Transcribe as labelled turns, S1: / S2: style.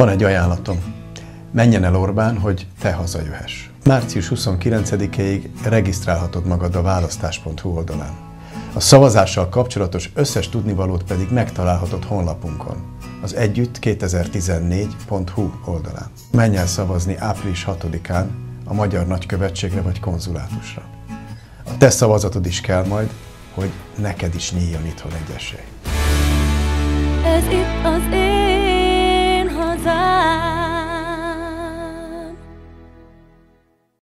S1: Van egy ajánlatom. Menjen el Orbán, hogy te hazajöhess. Március 29-ig regisztrálhatod magad a választás.hu oldalán. A szavazással kapcsolatos összes tudnivalót pedig megtalálhatod honlapunkon, az együtt2014.hu oldalán. Menj el szavazni április 6-án a Magyar Nagykövetségre vagy konzulátusra. A te szavazatod is kell majd, hogy neked is nyíljon itthon egy esély.
S2: Ez itt az én.